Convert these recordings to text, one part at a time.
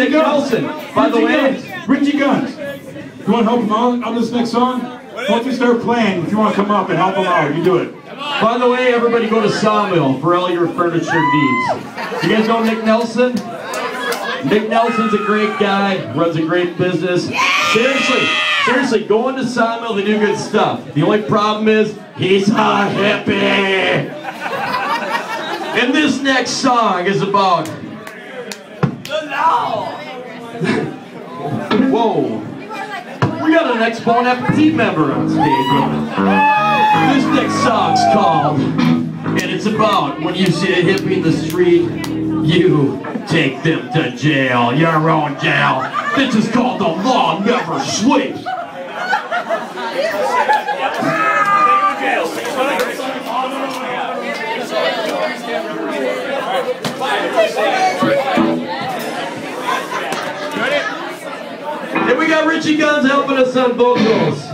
Nick Nelson. By the way, Guns. Richie Guns. You want to help him out on this next song? Once we start playing, if you want to come up and help him out, you do it. by the way, everybody go to Sawmill for all your furniture needs. You guys know Nick Nelson? Nick Nelson's a great guy, runs a great business. Seriously, seriously, go into Sawmill, they do good stuff. The only problem is, he's a hippie. And this next song is about... Whoa. We got an ex Bon Appetit member on stage. This next song's called, and it's about when you see a hippie in the street, you take them to jail, your own jail. This is called The Law Never Sleeps. Richie Guns helping us on vocals.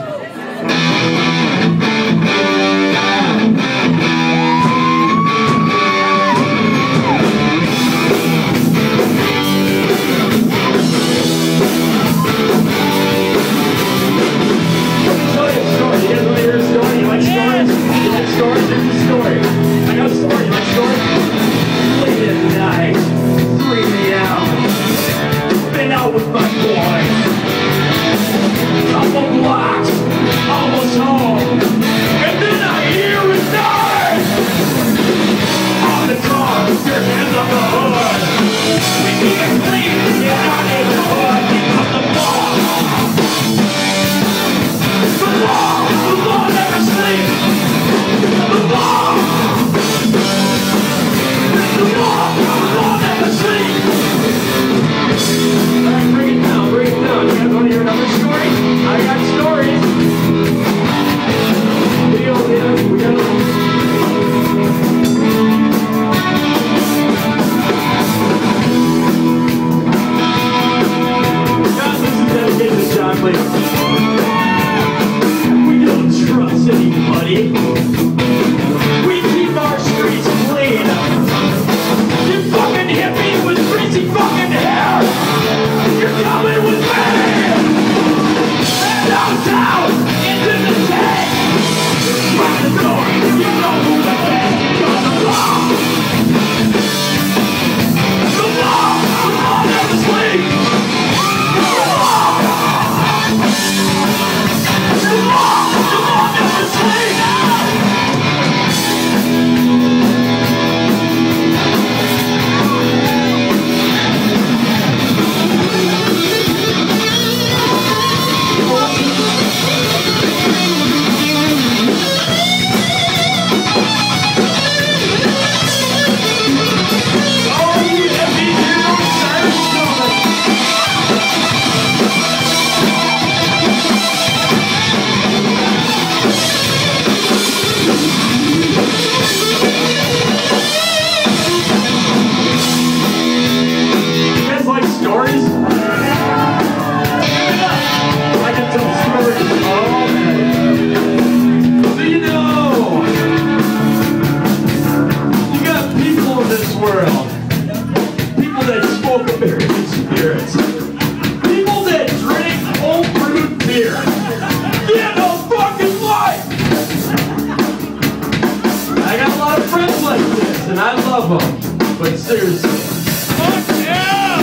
album, but seriously. Fuck yeah!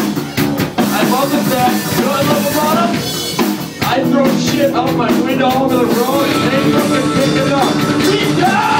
I love the fact, you know I love about him? I throw shit out my window over the road and they fucking pick it up. We die!